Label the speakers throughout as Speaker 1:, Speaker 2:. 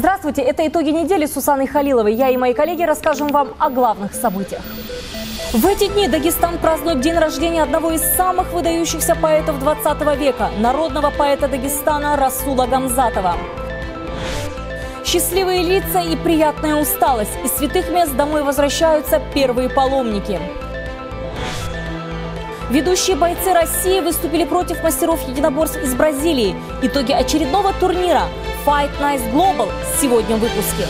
Speaker 1: Здравствуйте, это итоги недели с Сусаной Халиловой. Я и мои коллеги расскажем вам о главных событиях. В эти дни Дагестан празднует день рождения одного из самых выдающихся поэтов 20 века, народного поэта Дагестана Расула Гамзатова. Счастливые лица и приятная усталость. Из святых мест домой возвращаются первые паломники. Ведущие бойцы России выступили против мастеров единоборств из Бразилии. Итоги очередного турнира Fight Nice Global сегодня в выпуске.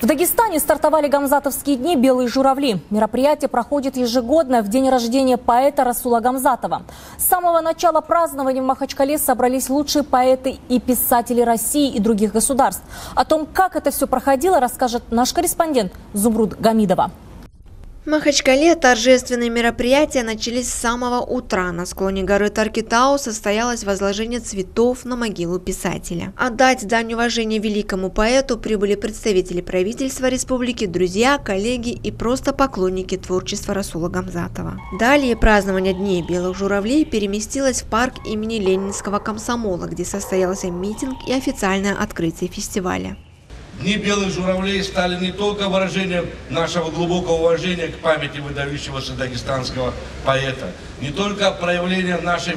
Speaker 1: В Дагестане стартовали гамзатовские дни «Белые журавли». Мероприятие проходит ежегодно в день рождения поэта Расула Гамзатова. С самого начала празднования в Махачкале собрались лучшие поэты и писатели России и других государств. О том, как это все проходило, расскажет наш корреспондент Зубруд Гамидова.
Speaker 2: В Махачкале торжественные мероприятия начались с самого утра. На склоне горы Таркитау состоялось возложение цветов на могилу писателя. Отдать дань уважения великому поэту прибыли представители правительства республики, друзья, коллеги и просто поклонники творчества Расула Гамзатова. Далее празднование Дней белых журавлей переместилось в парк имени Ленинского комсомола, где состоялся митинг и официальное открытие фестиваля.
Speaker 3: Дни белых журавлей стали не только выражением нашего глубокого уважения к памяти выдающегося дагестанского поэта, не только проявлением нашей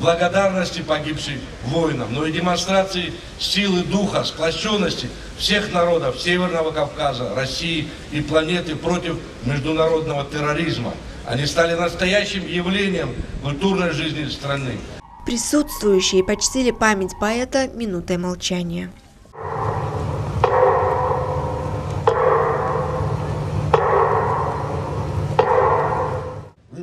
Speaker 3: благодарности погибшим воинам, но и демонстрацией силы духа, сплощенности всех народов Северного Кавказа, России и планеты против международного терроризма. Они стали настоящим явлением культурной жизни страны.
Speaker 2: Присутствующие почтили память поэта минутой молчания.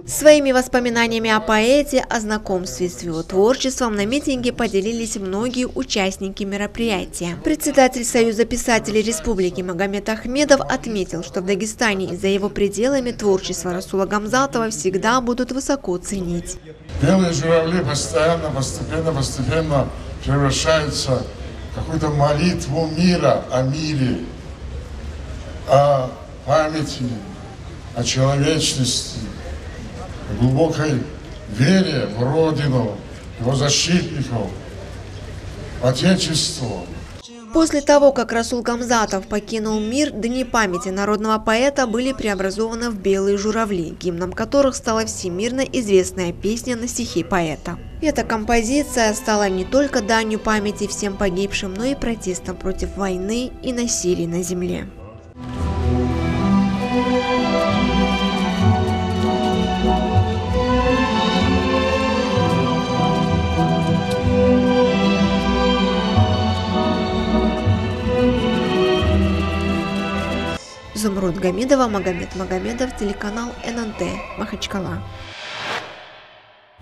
Speaker 2: Своими воспоминаниями о поэте, о знакомстве с его творчеством на митинге поделились многие участники мероприятия. Председатель Союза писателей Республики Магомед Ахмедов отметил, что в Дагестане и за его пределами творчество Расула Гамзатова всегда будут высоко ценить.
Speaker 4: Белые журавли постоянно, постепенно, постепенно превращаются в какую-то молитву мира о мире, о памяти, о человечности, глубокой вере в Родину, его защитников, Отечество.
Speaker 2: После того, как Расул Гамзатов покинул мир, Дни памяти народного поэта были преобразованы в «Белые журавли», гимном которых стала всемирно известная песня на стихи поэта. Эта композиция стала не только данью памяти всем погибшим, но и протестом против войны и насилия на земле. Зумруд Гамидова, Магомед Магомедов, телеканал ННТ, Махачкала.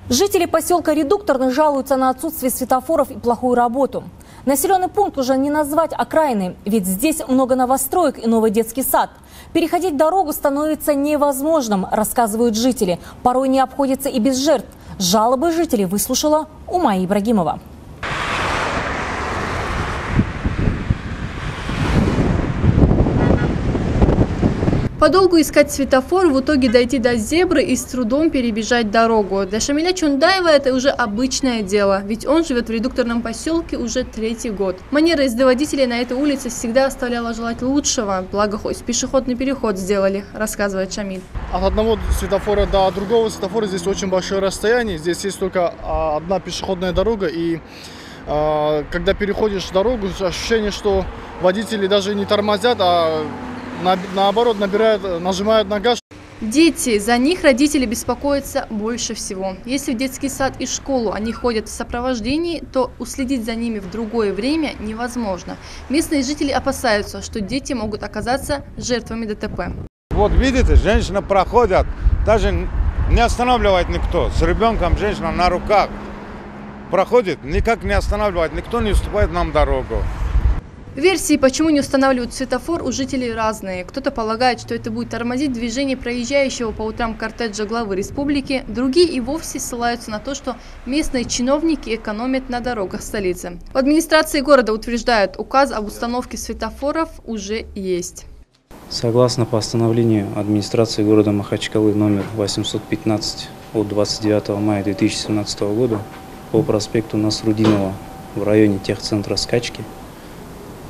Speaker 1: Жители поселка Редукторный жалуются на отсутствие светофоров и плохую работу. Населенный пункт уже не назвать окраиной, ведь здесь много новостроек и новый детский сад. Переходить дорогу становится невозможным, рассказывают жители. Порой не обходится и без жертв. Жалобы жителей выслушала Ума Ибрагимова.
Speaker 5: Подолгу искать светофор, в итоге дойти до зебры и с трудом перебежать дорогу. Для Шамиля Чундаева это уже обычное дело, ведь он живет в редукторном поселке уже третий год. Манера езды водителей на этой улице всегда оставляла желать лучшего, благо хоть пешеходный переход сделали, рассказывает Шамиль.
Speaker 6: От одного светофора до другого светофора здесь очень большое расстояние, здесь есть только а, одна пешеходная дорога и а, когда переходишь дорогу, ощущение, что водители даже не тормозят, а на, наоборот набирают, нажимают на газ.
Speaker 5: Дети, за них родители беспокоятся больше всего. Если в детский сад и школу они ходят в сопровождении, то уследить за ними в другое время невозможно. Местные жители опасаются, что дети могут оказаться жертвами ДТП.
Speaker 7: Вот видите, женщина проходят, даже не останавливает никто. С ребенком женщина на руках проходит, никак не останавливает, никто не уступает нам дорогу.
Speaker 5: Версии, почему не устанавливают светофор, у жителей разные. Кто-то полагает, что это будет тормозить движение проезжающего по утрам кортеджа главы республики. Другие и вовсе ссылаются на то, что местные чиновники экономят на дорогах столицы. В администрации города утверждают, указ об установке светофоров уже есть.
Speaker 8: Согласно постановлению администрации города Махачкалы номер 815 от 29 мая 2017 года по проспекту Насрудинова в районе техцентра «Скачки»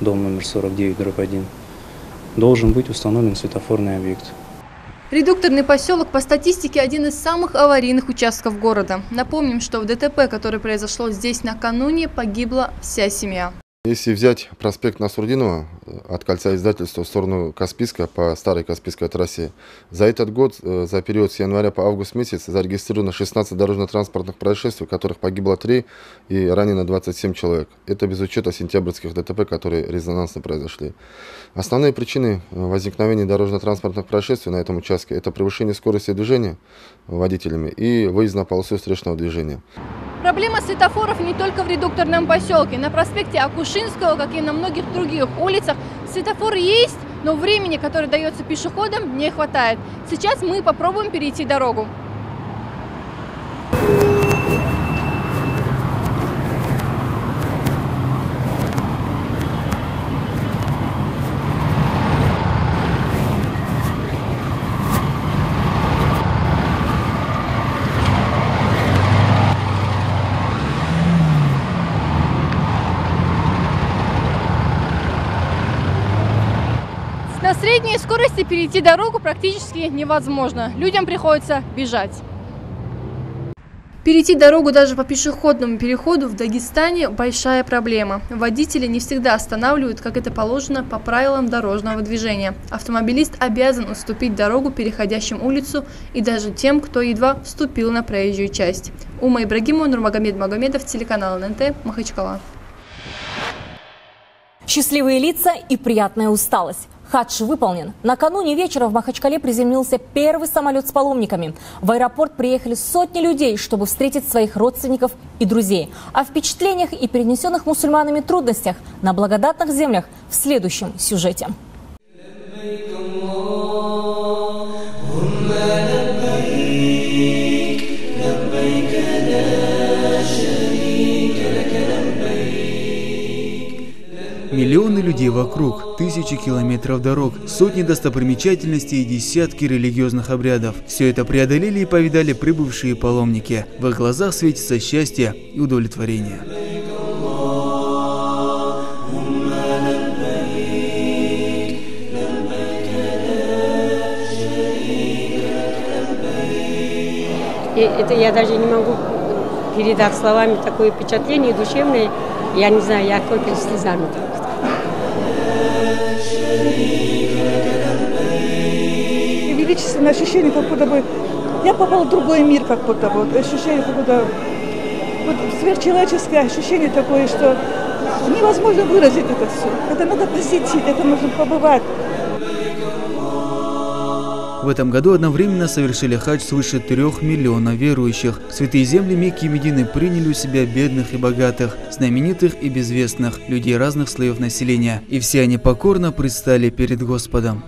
Speaker 8: дом номер 49, дробь 1, должен быть установлен светофорный объект.
Speaker 5: Редукторный поселок по статистике один из самых аварийных участков города. Напомним, что в ДТП, которое произошло здесь накануне, погибла вся семья.
Speaker 9: Если взять проспект Насурдинова э, от кольца издательства в сторону Каспийска по старой Каспийской трассе, за этот год, э, за период с января по август месяц, зарегистрировано 16 дорожно-транспортных происшествий, в которых погибло 3 и ранено 27 человек. Это без учета сентябрьских ДТП, которые резонансно произошли. Основные причины э, возникновения дорожно-транспортных происшествий на этом участке – это превышение скорости движения водителями и выезд на полосу встречного движения.
Speaker 5: Проблема светофоров не только в редукторном поселке. На проспекте Акушинского, как и на многих других улицах, светофор есть, но времени, которое дается пешеходам, не хватает. Сейчас мы попробуем перейти дорогу. На средней скорости перейти дорогу практически невозможно. Людям приходится бежать. Перейти дорогу даже по пешеходному переходу в Дагестане – большая проблема. Водители не всегда останавливают, как это положено по правилам дорожного движения. Автомобилист обязан уступить дорогу переходящим улицу и даже тем, кто едва вступил на проезжую часть. Ума Ибрагимова, Нурмагомед Магомедов, телеканал ННТ, Махачкала.
Speaker 1: Счастливые лица и приятная усталость. Хадж выполнен. Накануне вечера в Махачкале приземлился первый самолет с паломниками. В аэропорт приехали сотни людей, чтобы встретить своих родственников и друзей. О впечатлениях и перенесенных мусульманами трудностях на благодатных землях в следующем сюжете.
Speaker 10: Миллионы людей вокруг, тысячи километров дорог, сотни достопримечательностей и десятки религиозных обрядов. Все это преодолели и повидали прибывшие паломники. В их глазах светится счастье и удовлетворение.
Speaker 11: И это я даже не могу передать словами такое впечатление душевное. Я не знаю, я только слезами.
Speaker 12: величественное ощущение, как будто бы я попал в другой мир, как будто бы. Вот, ощущение, как будто вот, сверхчеловеческое ощущение такое, что невозможно выразить это все. Это надо посетить, это нужно побывать.
Speaker 10: В этом году одновременно совершили хадж свыше трех миллионов верующих. Святые земли Мекки и Медины приняли у себя бедных и богатых, знаменитых и безвестных, людей разных слоев населения. И все они покорно предстали перед Господом.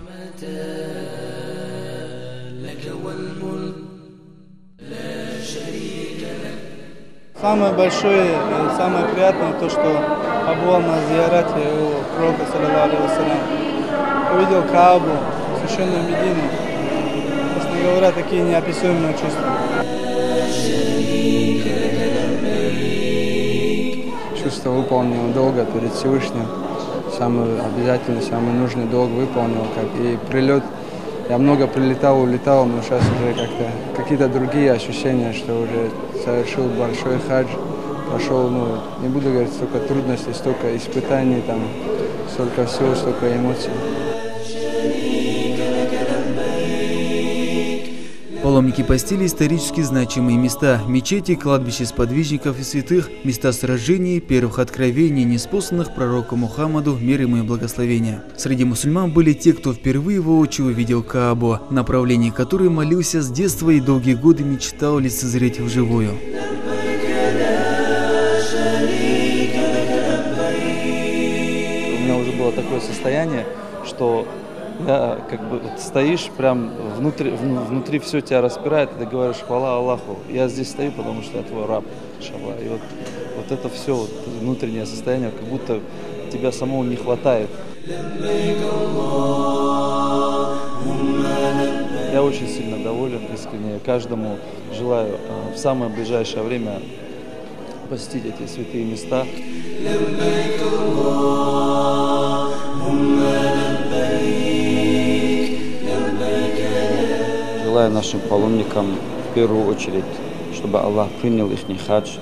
Speaker 13: Самое большое самое приятное то, что побывал на зиярате у пророка, саллиллаху Увидел Каабу, священную Медину. Говоря, такие неописуемые чувства.
Speaker 14: Чувство выполнил долго перед Всевышним. Самый обязательный, самый нужный долг выполнил. Как и прилет. Я много прилетал, улетал, но сейчас уже как-то какие-то другие ощущения, что уже совершил большой хадж, прошел, ну, не буду говорить, столько трудностей, столько испытаний, там, столько всего, столько эмоций.
Speaker 10: Паломники постили исторически значимые места – мечети, кладбища сподвижников и святых, места сражений, первых откровений, неспосланных пророку Мухаммаду, мир ему и благословения. Среди мусульман были те, кто впервые воочию увидел Каабу, направление которой молился с детства и долгие годы мечтал лицезреть вживую.
Speaker 15: У меня уже было такое состояние, что да, как бы стоишь прям внутри, внутри все тебя распирает, и ты говоришь хвала Аллаху. Я здесь стою, потому что я твой раб, шалла. И вот, вот это все вот, внутреннее состояние, как будто тебя самого не хватает. Я очень сильно доволен, искренне. Каждому желаю в самое ближайшее время посетить эти святые места. Желаю нашим паломникам в первую очередь, чтобы Аллах принял их хадж.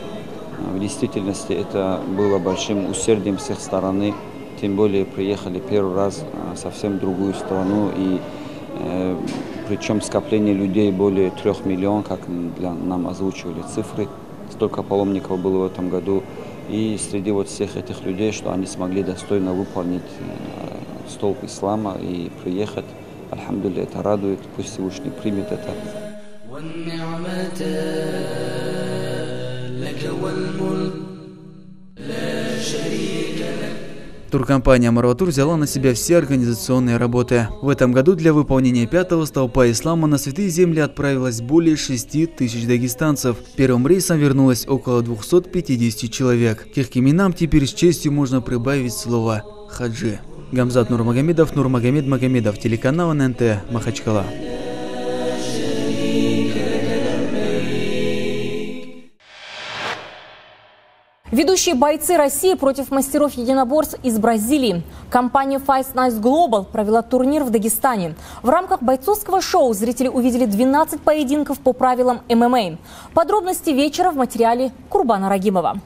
Speaker 15: В действительности это было большим усердием с их стороны. Тем более приехали первый раз в совсем другую страну и э, причем скопление людей более трех миллионов, как для, нам озвучивали цифры. Столько паломников было в этом году. И среди вот всех этих людей, что они смогли достойно выполнить э, столб ислама и приехать. Альхамдулилля, это радует. Пусть Всевышний примет это.
Speaker 10: Туркомпания «Марватур» взяла на себя все организационные работы. В этом году для выполнения пятого столпа ислама на святые земли отправилось более 6 тысяч дагестанцев. Первым рейсом вернулось около 250 человек. К их именам теперь с честью можно прибавить слово «хаджи». Гамзат Нурмагомедов, Нурмагомед Магомедов, телеканал ННТ, Махачкала.
Speaker 1: Ведущие бойцы России против мастеров единоборств из Бразилии. Компания Fight Nice Global провела турнир в Дагестане. В рамках бойцовского шоу зрители увидели 12 поединков по правилам ММА. Подробности вечера в материале Курбана Рагимова.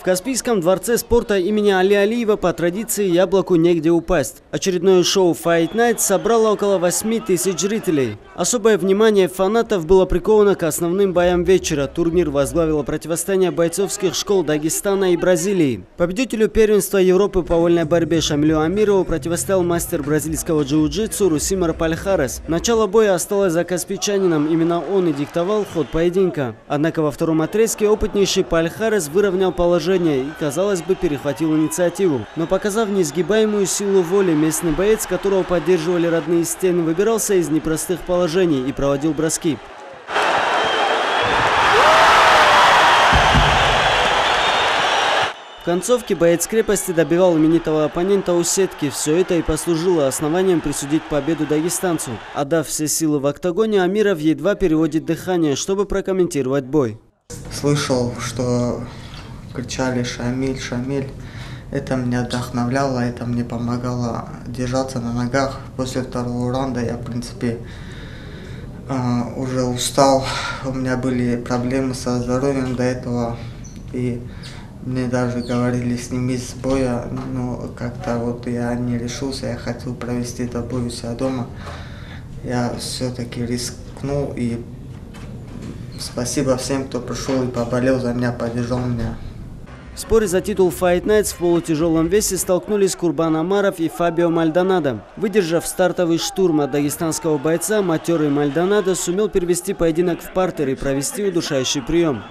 Speaker 16: В Каспийском дворце спорта имени Али Алиева по традиции яблоку негде упасть. Очередное шоу Fight Night собрало около 8 тысяч зрителей. Особое внимание фанатов было приковано к основным боям вечера. Турнир возглавило противостояние бойцовских школ Дагестана и Бразилии. Победителю первенства Европы по вольной борьбе Шамилю Амирову противостоял мастер бразильского джиу-джитсу Русимар Пальхарес. Начало боя осталось за каспичанином. Именно он и диктовал ход поединка. Однако во втором отрезке опытнейший Пальхарес выровнял положение и, казалось бы, перехватил инициативу. Но показав несгибаемую силу воли, местный боец, которого поддерживали родные стены, выбирался из непростых положений и проводил броски. В концовке боец крепости добивал именитого оппонента у сетки. Все это и послужило основанием присудить победу дагестанцу. Отдав все силы в октагоне, Амиров едва переводит дыхание, чтобы прокомментировать бой.
Speaker 17: Слышал, что кричали «Шамиль, Шамиль». Это меня вдохновляло, это мне помогало держаться на ногах. После второго раунда я, в принципе, уже устал. У меня были проблемы со здоровьем до этого. И мне даже говорили снимись с боя, но как-то вот я не решился, я хотел провести этот бой у себя дома. Я все-таки рискнул и спасибо всем, кто пришел и поболел за меня, поддержал меня.
Speaker 16: В споре за титул Fight Nights в полутяжелом весе столкнулись Курбан Амаров и Фабио Мальдонадо. Выдержав стартовый штурм от дагестанского бойца, матерый Мальдонадо сумел перевести поединок в партер и провести удушающий прием.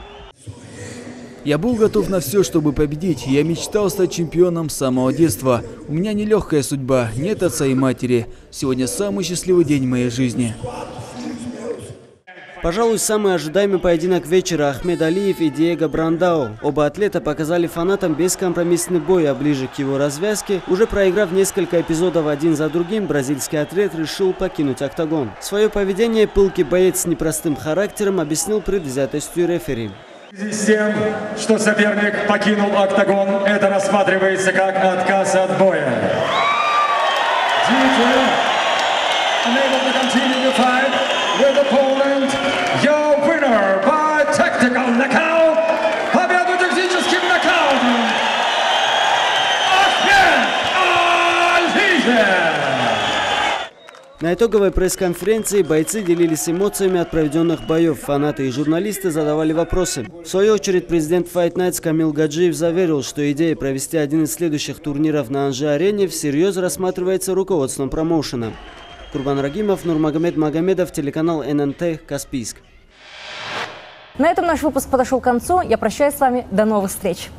Speaker 10: Я был готов на все, чтобы победить. Я мечтал стать чемпионом с самого детства. У меня нелегкая судьба, нет отца и матери. Сегодня самый счастливый день моей жизни.
Speaker 16: Пожалуй, самый ожидаемый поединок вечера Ахмед Алиев и Диего Брандау. Оба атлета показали фанатам бескомпромиссный бой, а ближе к его развязке, уже проиграв несколько эпизодов один за другим, бразильский атлет решил покинуть октагон. Свое поведение пылкий боец с непростым характером объяснил предвзятостью рефери.
Speaker 18: В связи с тем, что соперник покинул октагон, это рассматривается как отказ от боя. Unable to continue the fight with opponent, your winner by tactical knockout, победу тактическим нокаутом, Ахмед Алиев!
Speaker 16: На итоговой пресс-конференции бойцы делились эмоциями от проведенных боев. Фанаты и журналисты задавали вопросы. В свою очередь президент Fight Nights Камил Гаджиев заверил, что идея провести один из следующих турниров на Анжи-арене всерьез рассматривается руководством промоушена. Курбан Рагимов, Нурмагомед Магомедов, телеканал ННТ, Каспийск.
Speaker 1: На этом наш выпуск подошел к концу. Я прощаюсь с вами. До новых встреч.